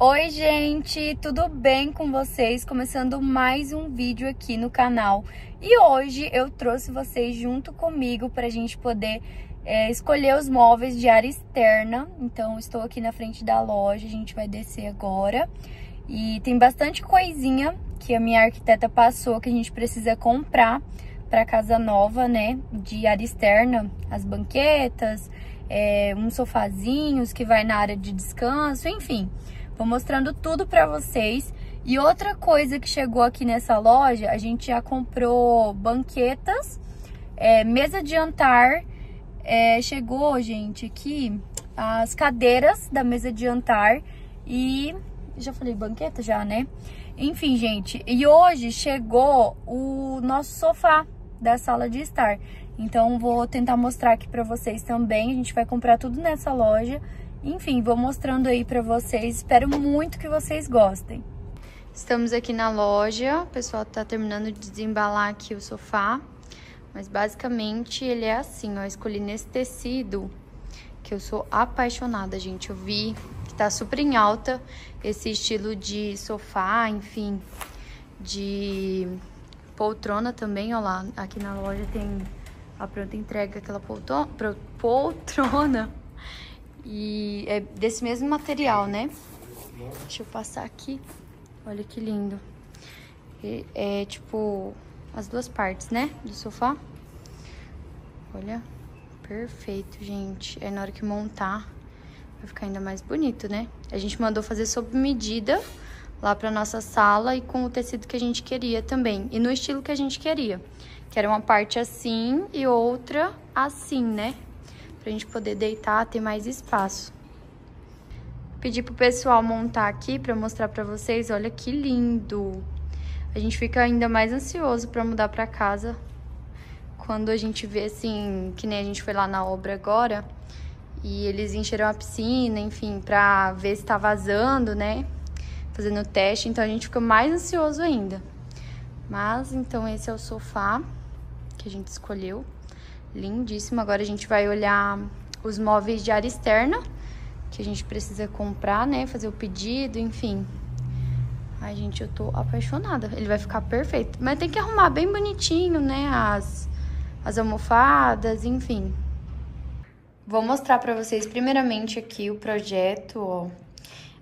Oi, gente, tudo bem com vocês? Começando mais um vídeo aqui no canal. E hoje eu trouxe vocês junto comigo para a gente poder é, escolher os móveis de área externa. Então, estou aqui na frente da loja, a gente vai descer agora. E tem bastante coisinha que a minha arquiteta passou que a gente precisa comprar para casa nova, né? De área externa, as banquetas, é, uns sofazinhos que vai na área de descanso, enfim. Vou mostrando tudo pra vocês. E outra coisa que chegou aqui nessa loja, a gente já comprou banquetas, é, mesa de jantar. É, chegou, gente, aqui as cadeiras da mesa de jantar e... Já falei banqueta já, né? Enfim, gente, e hoje chegou o nosso sofá da sala de estar. Então, vou tentar mostrar aqui pra vocês também. A gente vai comprar tudo nessa loja. Enfim, vou mostrando aí pra vocês. Espero muito que vocês gostem. Estamos aqui na loja. O pessoal tá terminando de desembalar aqui o sofá. Mas basicamente ele é assim, ó. Escolhi nesse tecido que eu sou apaixonada, gente. Eu vi que tá super em alta esse estilo de sofá, enfim, de poltrona também, ó lá. Aqui na loja tem a pronta entrega, aquela poltrona e é desse mesmo material, né? Deixa eu passar aqui. Olha que lindo. É, é tipo as duas partes, né? Do sofá. Olha, perfeito, gente. É na hora que montar, vai ficar ainda mais bonito, né? A gente mandou fazer sob medida lá pra nossa sala e com o tecido que a gente queria também. E no estilo que a gente queria. Que era uma parte assim e outra assim, né? Pra gente poder deitar, ter mais espaço. Pedi pro pessoal montar aqui pra mostrar pra vocês, olha que lindo! A gente fica ainda mais ansioso pra mudar pra casa quando a gente vê assim, que nem a gente foi lá na obra agora, e eles encheram a piscina, enfim, pra ver se tá vazando, né? Fazendo o teste, então a gente fica mais ansioso ainda. Mas, então esse é o sofá que a gente escolheu. Lindíssimo. Agora a gente vai olhar os móveis de área externa, que a gente precisa comprar, né? Fazer o pedido, enfim. Ai, gente, eu tô apaixonada. Ele vai ficar perfeito. Mas tem que arrumar bem bonitinho, né? As, as almofadas, enfim. Vou mostrar pra vocês primeiramente aqui o projeto, ó.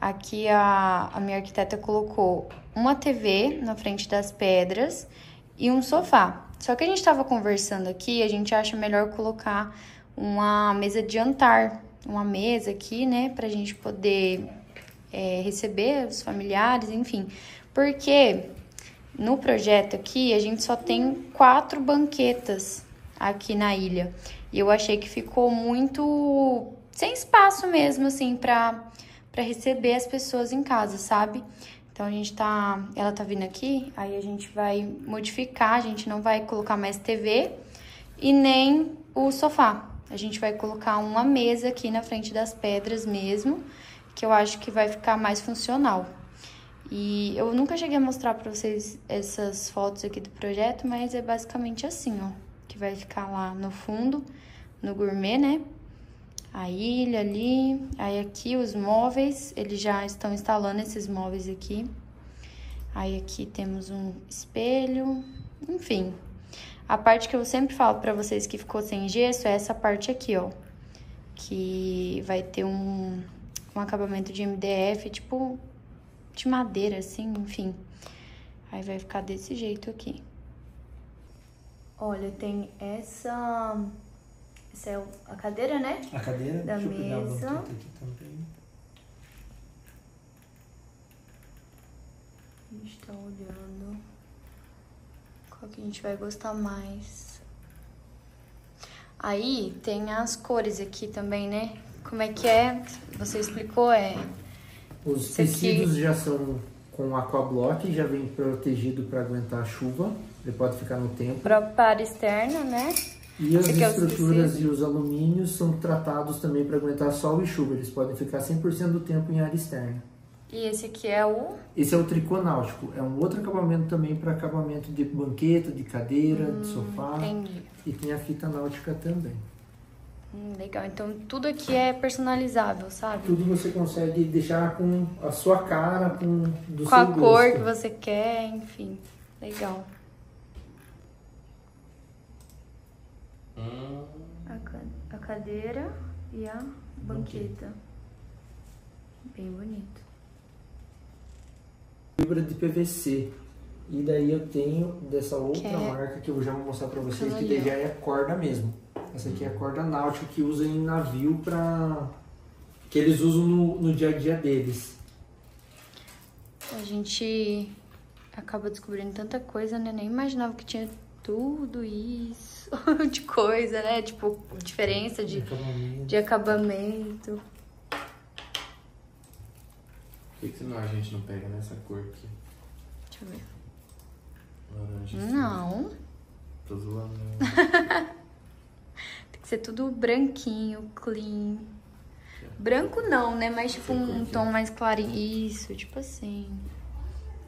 Aqui a, a minha arquiteta colocou uma TV na frente das pedras e um sofá. Só que a gente estava conversando aqui, a gente acha melhor colocar uma mesa de jantar, uma mesa aqui, né, pra gente poder é, receber os familiares, enfim. Porque no projeto aqui a gente só tem quatro banquetas aqui na ilha. E eu achei que ficou muito sem espaço mesmo, assim, pra receber as pessoas em casa, sabe? Então a gente tá, ela tá vindo aqui, aí a gente vai modificar, a gente não vai colocar mais TV e nem o sofá. A gente vai colocar uma mesa aqui na frente das pedras mesmo, que eu acho que vai ficar mais funcional. E eu nunca cheguei a mostrar pra vocês essas fotos aqui do projeto, mas é basicamente assim, ó, que vai ficar lá no fundo, no gourmet, né? A ilha ali. Aí aqui os móveis, eles já estão instalando esses móveis aqui. Aí aqui temos um espelho, enfim. A parte que eu sempre falo pra vocês que ficou sem gesso é essa parte aqui, ó. Que vai ter um, um acabamento de MDF, tipo de madeira, assim, enfim. Aí vai ficar desse jeito aqui. Olha, tem essa é a cadeira, né? A cadeira, da deixa mesa. a aqui também. A gente tá olhando qual que a gente vai gostar mais. Aí tem as cores aqui também, né? Como é que é? Você explicou, é... Os tecidos aqui... já são com aquablock, já vem protegido para aguentar a chuva. Ele pode ficar no tempo. Para para externa, né? E as estruturas e os alumínios são tratados também para aguentar sol e chuva. Eles podem ficar 100% do tempo em área externa. E esse aqui é o? Esse é o tricô náutico. É um outro acabamento também para acabamento de banqueta, de cadeira, hum, de sofá. Entendi. E tem a fita náutica também. Hum, legal, então tudo aqui é personalizável, sabe? Tudo você consegue deixar com a sua cara, com do com seu a gosto. cor que você quer, enfim. Legal. Hum, A, ca- a cadeira e a banqueta. Bem bonito. Fibra de PVC. E daí eu tenho dessa outra Que é- marca que eu já vou mostrar pra vocês, que daí já é corda mesmo. Essa aqui é a corda náutica que usam em navio pra... que eles usam no, no dia a dia deles. A gente acaba descobrindo tanta coisa, né? Nem imaginava que tinha tudo isso de coisa, né? Tipo, diferença de, Acabamento. de acabamento. Por que, que senão a gente não pega nessa cor aqui? Deixa eu ver. Laranja. assim? Não. Tô zoando. né? Tem que ser tudo branquinho, clean. Branco não, né? Mas tipo um tom mais clarinho. Isso, tipo assim.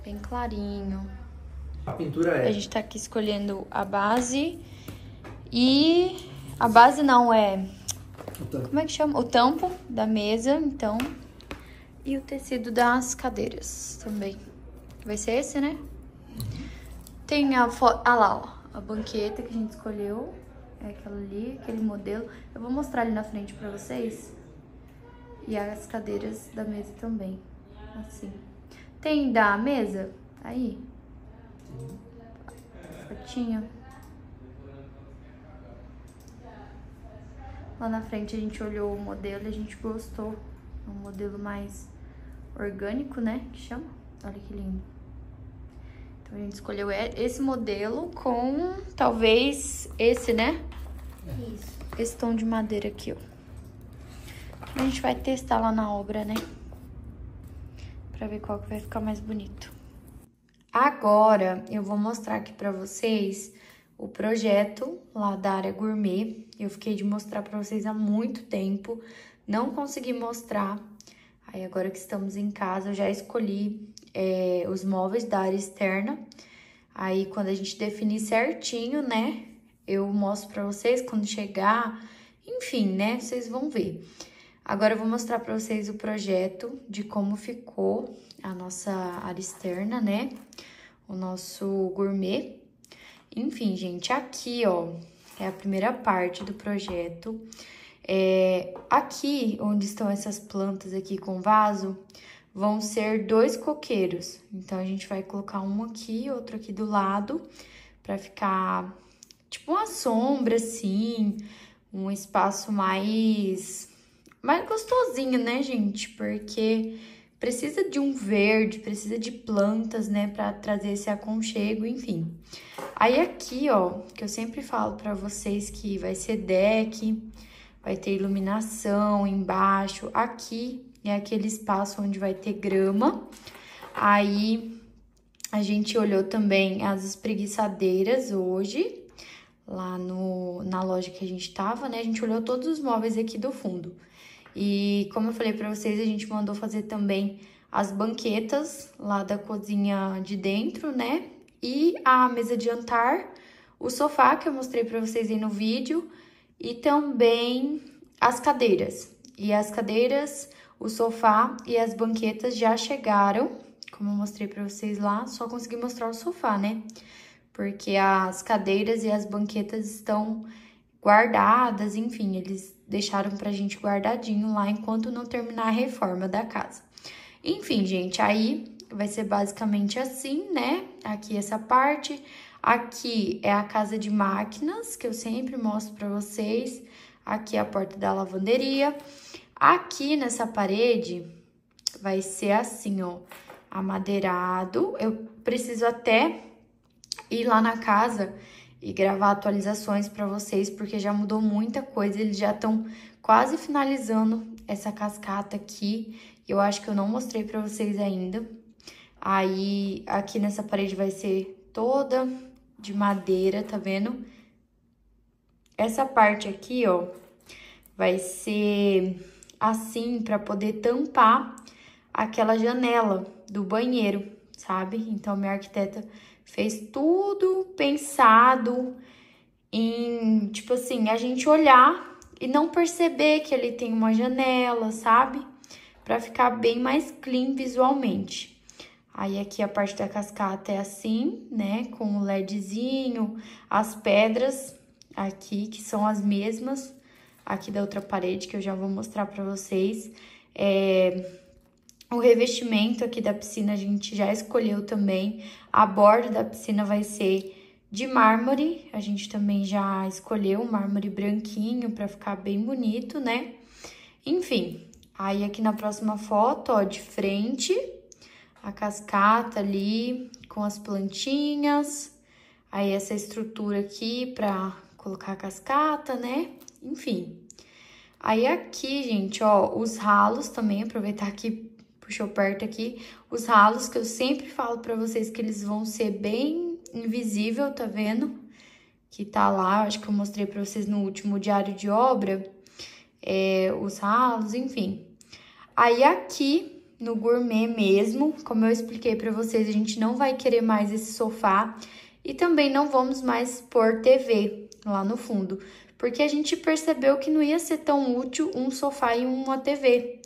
Bem clarinho. A pintura A é gente tá aqui escolhendo a base. E a base não é. Como é que chama? O tampo da mesa, então. E o tecido das cadeiras também. Vai ser esse, né? Tem a foto. Ah lá, ó. A banqueta que a gente escolheu. É aquela ali, aquele modelo. Eu vou mostrar ali na frente pra vocês. E as cadeiras da mesa também. Assim. Tem da mesa? Aí. Fotinho. Lá na frente a gente olhou o modelo e a gente gostou. É um modelo mais orgânico, né? Que chama. Olha que lindo. Então a gente escolheu esse modelo com talvez esse, né? Isso. Esse tom de madeira aqui, ó. A gente vai testar lá na obra, né? Pra ver qual que vai ficar mais bonito. Agora eu vou mostrar aqui pra vocês o projeto lá da área gourmet. Eu fiquei de mostrar pra vocês há muito tempo, não consegui mostrar. Aí agora que estamos em casa, eu já escolhi é, os móveis da área externa. Aí quando a gente definir certinho, né, eu mostro pra vocês quando chegar. Enfim, né, vocês vão ver. Agora eu vou mostrar pra vocês o projeto de como ficou a nossa área externa, né? O nosso gourmet. Enfim, gente, aqui, ó, é a primeira parte do projeto. É, aqui, onde estão essas plantas aqui com vaso, vão ser dois coqueiros. Então, a gente vai colocar um aqui, outro aqui do lado, pra ficar tipo uma sombra, assim, um espaço mais mais gostosinho, né, gente? Porque precisa de um verde, precisa de plantas, né, para trazer esse aconchego, enfim. Aí aqui, ó, que eu sempre falo para vocês que vai ser deck, vai ter iluminação embaixo. Aqui é aquele espaço onde vai ter grama. Aí a gente olhou também as espreguiçadeiras hoje, lá no, na loja que a gente tava, né? A gente olhou todos os móveis aqui do fundo. E como eu falei pra vocês, a gente mandou fazer também as banquetas lá da cozinha de dentro, né? E a mesa de jantar, o sofá que eu mostrei pra vocês aí no vídeo e também as cadeiras. E as cadeiras, o sofá e as banquetas já chegaram, como eu mostrei pra vocês lá, só consegui mostrar o sofá, né? Porque as cadeiras e as banquetas estão guardadas, enfim, eles deixaram pra gente guardadinho lá enquanto não terminar a reforma da casa. Enfim, gente, aí vai ser basicamente assim, né? Aqui essa parte. Aqui é a casa de máquinas, que eu sempre mostro pra vocês. Aqui é a porta da lavanderia. Aqui nessa parede vai ser assim, ó, amadeirado. Eu preciso até ir lá na casa e gravar atualizações para vocês, porque já mudou muita coisa. Eles já estão quase finalizando essa cascata aqui. Eu acho que eu não mostrei para vocês ainda. Aí, aqui nessa parede vai ser toda de madeira, tá vendo? Essa parte aqui, ó, vai ser assim para poder tampar aquela janela do banheiro, sabe? Então, minha arquiteta fez tudo pensado em, tipo assim, a gente olhar e não perceber que ele tem uma janela, sabe? Para ficar bem mais clean visualmente. Aí aqui a parte da cascata é assim, né? Com o LEDzinho, as pedras aqui, que são as mesmas aqui da outra parede, que eu já vou mostrar pra vocês. É... O revestimento aqui da piscina a gente já escolheu também. A borda da piscina vai ser de mármore, a gente também já escolheu um mármore branquinho para ficar bem bonito, né? Enfim, aí aqui na próxima foto, ó, de frente, a cascata ali com as plantinhas, aí essa estrutura aqui para colocar a cascata, né? Enfim. Aí aqui, gente, ó, os ralos também, aproveitar que puxou perto aqui, os ralos que eu sempre falo para vocês que eles vão ser bem invisível, tá vendo? Que tá lá, acho que eu mostrei pra vocês no último diário de obra, é, os ralos, enfim. Aí aqui, no gourmet mesmo, como eu expliquei pra vocês, a gente não vai querer mais esse sofá e também não vamos mais pôr TV lá no fundo, porque a gente percebeu que não ia ser tão útil um sofá e uma TV,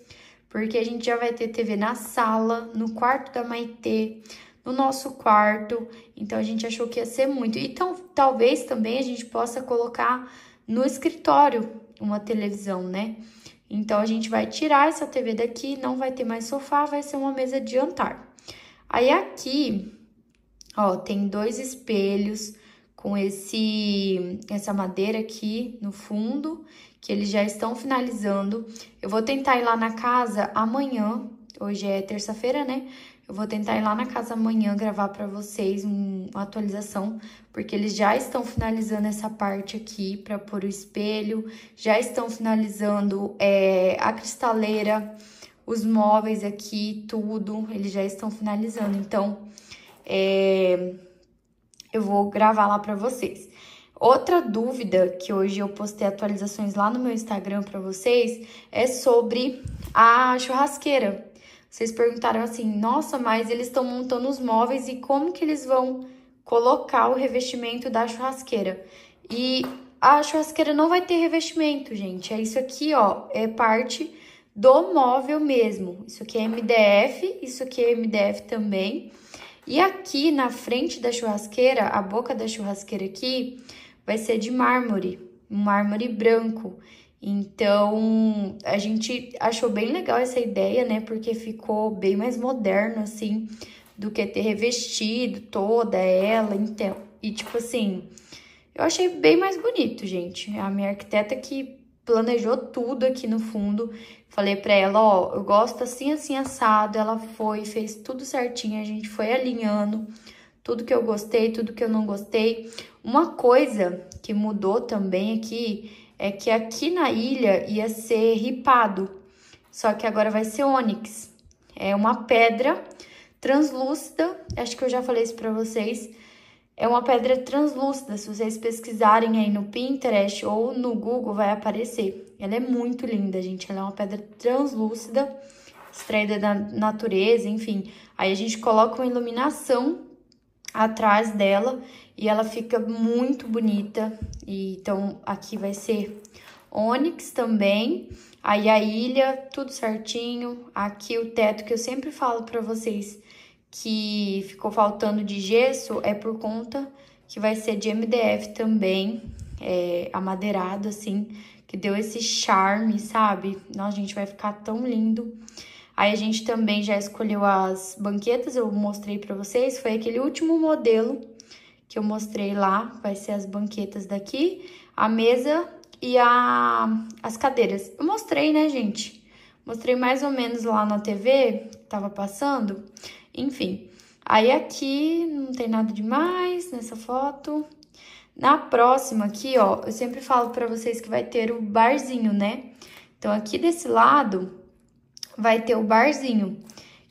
porque a gente já vai ter TV na sala, no quarto da Maitê, no nosso quarto. Então a gente achou que ia ser muito. Então talvez também a gente possa colocar no escritório uma televisão, né? Então a gente vai tirar essa TV daqui, não vai ter mais sofá, vai ser uma mesa de jantar. Aí aqui, ó, tem dois espelhos com esse essa madeira aqui no fundo, que eles já estão finalizando. Eu vou tentar ir lá na casa amanhã. Hoje é terça-feira, né? Eu vou tentar ir lá na casa amanhã gravar para vocês um, uma atualização, porque eles já estão finalizando essa parte aqui para pôr o espelho, já estão finalizando é, a cristaleira, os móveis aqui, tudo, eles já estão finalizando. Então, é, eu vou gravar lá para vocês. Outra dúvida que hoje eu postei atualizações lá no meu Instagram para vocês é sobre a churrasqueira. Vocês perguntaram assim, nossa, mas eles estão montando os móveis e como que eles vão colocar o revestimento da churrasqueira? E a churrasqueira não vai ter revestimento, gente. É isso aqui, ó, é parte do móvel mesmo. Isso aqui é MDF, isso aqui é MDF também. E aqui na frente da churrasqueira, a boca da churrasqueira aqui, vai ser de mármore, um mármore branco. Então, a gente achou bem legal essa ideia, né? Porque ficou bem mais moderno, assim, do que ter revestido toda ela. Então, e tipo assim, eu achei bem mais bonito, gente. A minha arquiteta que planejou tudo aqui no fundo. Falei pra ela, ó, eu gosto assim, assim, assado. Ela foi, fez tudo certinho, a gente foi alinhando tudo que eu gostei, tudo que eu não gostei. Uma coisa que mudou também aqui é que aqui na ilha ia ser ripado, só que agora vai ser ônix. É uma pedra translúcida, acho que eu já falei isso para vocês. É uma pedra translúcida, se vocês pesquisarem aí no Pinterest ou no Google vai aparecer. Ela é muito linda, gente, ela é uma pedra translúcida, extraída da natureza, enfim. Aí a gente coloca uma iluminação atrás dela e ela fica muito bonita. E, então, aqui vai ser ônix também. Aí a ilha, tudo certinho. Aqui o teto que eu sempre falo para vocês que ficou faltando de gesso é por conta que vai ser de MDF também, é, amadeirado assim, que deu esse charme, sabe? Nossa, gente, vai ficar tão lindo. Aí a gente também já escolheu as banquetas, eu mostrei para vocês, foi aquele último modelo que eu mostrei lá, vai ser as banquetas daqui, a mesa e a, as cadeiras. Eu mostrei, né, gente? Mostrei mais ou menos lá na TV, tava passando, enfim. Aí aqui não tem nada demais nessa foto. Na próxima aqui, ó, eu sempre falo pra vocês que vai ter o barzinho, né? Então aqui desse lado vai ter o barzinho,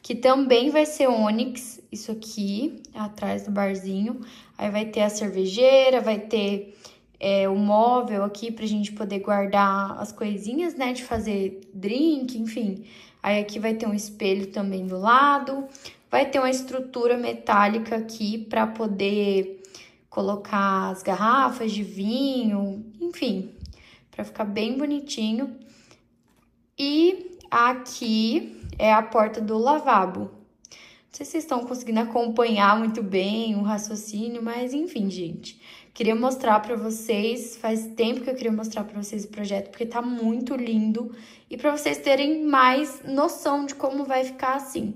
que também vai ser ônix, isso aqui, atrás do barzinho. Aí vai ter a cervejeira, vai ter é, o móvel aqui pra gente poder guardar as coisinhas, né, de fazer drink, enfim. Aí aqui vai ter um espelho também do lado, vai ter uma estrutura metálica aqui para poder colocar as garrafas de vinho, enfim, para ficar bem bonitinho. Aqui é a porta do lavabo. Não sei se vocês estão conseguindo acompanhar muito bem o raciocínio, mas enfim, gente. Queria mostrar para vocês, faz tempo que eu queria mostrar para vocês o projeto, porque tá muito lindo. E para vocês terem mais noção de como vai ficar assim.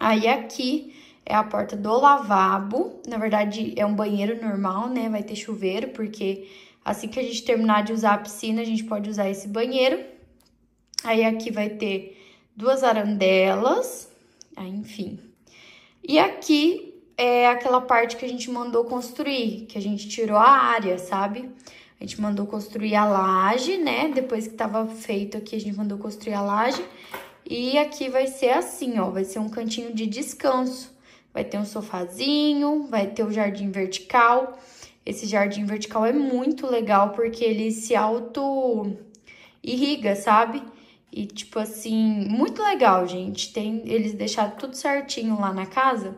Aí aqui é a porta do lavabo. Na verdade, é um banheiro normal, né? Vai ter chuveiro, porque assim que a gente terminar de usar a piscina, a gente pode usar esse banheiro. Aí aqui vai ter duas arandelas, aí, enfim. E aqui é aquela parte que a gente mandou construir, que a gente tirou a área, sabe? A gente mandou construir a laje, né? Depois que tava feito aqui, a gente mandou construir a laje. E aqui vai ser assim, ó, vai ser um cantinho de descanso. Vai ter um sofazinho, vai ter o jardim vertical. Esse jardim vertical é muito legal porque ele se auto irriga, sabe? E tipo assim, muito legal, gente. Tem eles deixaram tudo certinho lá na casa.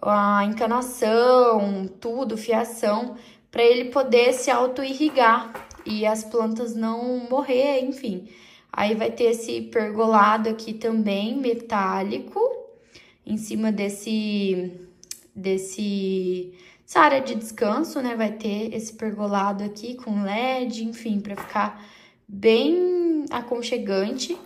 A encanação, tudo, fiação, para ele poder se auto irrigar e as plantas não morrer, enfim. Aí vai ter esse pergolado aqui também, metálico, em cima desse, desse, essa área de descanso, né? Vai ter esse pergolado aqui com LED, enfim, para ficar bem aconchegante.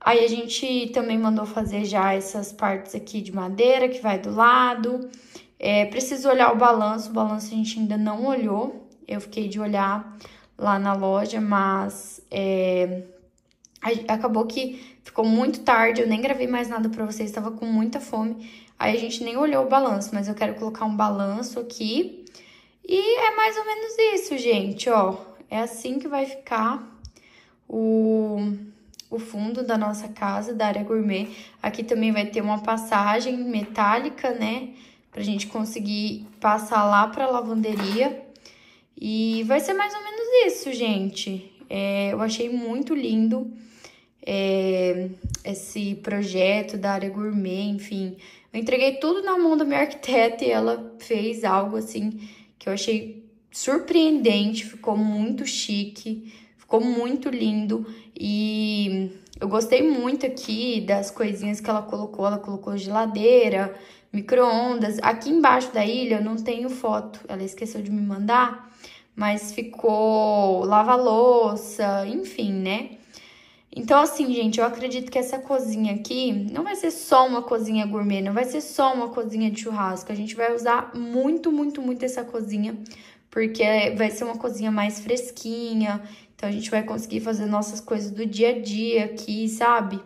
Aí a gente também mandou fazer já essas partes aqui de madeira que vai do lado. É, preciso olhar o balanço, o balanço a gente ainda não olhou. Eu fiquei de olhar lá na loja, mas é, acabou que ficou muito tarde, eu nem gravei mais nada pra vocês, estava com muita fome. Aí a gente nem olhou o balanço, mas eu quero colocar um balanço aqui. E é mais ou menos isso, gente, ó. É assim que vai ficar o, o fundo da nossa casa, da área gourmet. Aqui também vai ter uma passagem metálica, né? Pra gente conseguir passar lá pra lavanderia. E vai ser mais ou menos isso, gente. É, eu achei muito lindo é, esse projeto da área gourmet, enfim. Eu entreguei tudo na mão da minha arquiteta e ela fez algo assim que eu achei surpreendente, ficou muito chique, ficou muito lindo e eu gostei muito aqui das coisinhas que ela colocou. Ela colocou geladeira, micro-ondas. Aqui embaixo da ilha eu não tenho foto, ela esqueceu de me mandar, mas ficou lava-louça, enfim, né? Então, assim, gente, eu acredito que essa cozinha aqui não vai ser só uma cozinha gourmet, não vai ser só uma cozinha de churrasco. A gente vai usar muito, muito, muito essa cozinha, porque vai ser uma cozinha mais fresquinha. Então, a gente vai conseguir fazer nossas coisas do dia a dia aqui, sabe?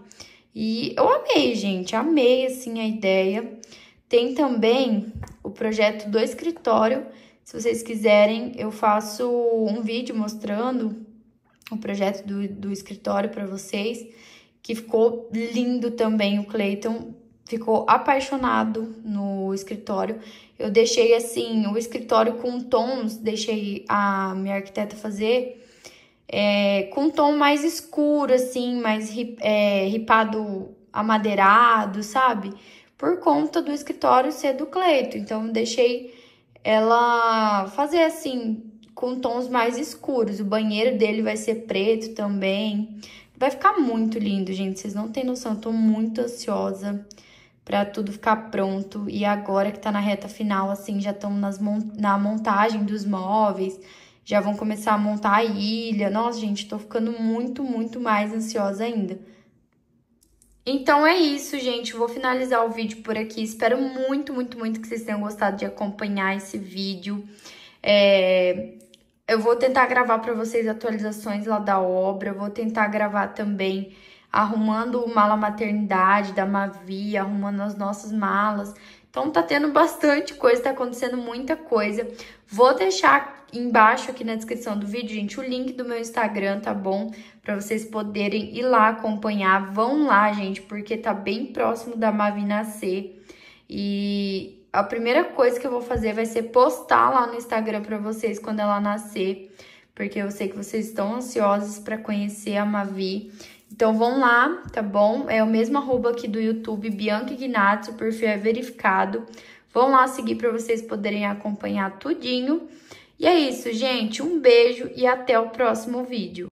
E eu amei, gente, amei, assim, a ideia. Tem também o projeto do escritório. Se vocês quiserem, eu faço um vídeo mostrando o projeto do, do escritório para vocês, que ficou lindo também. O Cleiton ficou apaixonado no escritório. Eu deixei assim, o escritório com tons, deixei a minha arquiteta fazer é, com tom mais escuro, assim, mais é, ripado amadeirado, sabe? Por conta do escritório ser do Cleito. Então, deixei ela fazer assim, com tons mais escuros. O banheiro dele vai ser preto também. Vai ficar muito lindo, gente. Vocês não têm noção. Eu tô muito ansiosa para tudo ficar pronto. E agora que tá na reta final, assim, já estamos na montagem dos móveis. Já vão começar a montar a ilha. Nossa, gente, tô ficando muito, muito mais ansiosa ainda. Então é isso, gente. Vou finalizar o vídeo por aqui. Espero muito, muito, muito que vocês tenham gostado de acompanhar esse vídeo. É, eu vou tentar gravar para vocês atualizações lá da obra, eu vou tentar gravar também arrumando o mala maternidade da Mavi, arrumando as nossas malas. Então tá tendo bastante coisa, tá acontecendo muita coisa. Vou deixar embaixo aqui na descrição do vídeo, gente, o link do meu Instagram, tá bom? Para vocês poderem ir lá acompanhar. Vão lá, gente, porque tá bem próximo da Mavi nascer. E a primeira coisa que eu vou fazer vai ser postar lá no Instagram para vocês quando ela nascer, porque eu sei que vocês estão ansiosos para conhecer a Mavi. Então vão lá, tá bom? É o mesmo arroba aqui do YouTube, Bianca Ignazio, o perfil é verificado. Vão lá seguir para vocês poderem acompanhar tudinho. E é isso, gente. Um beijo e até o próximo vídeo.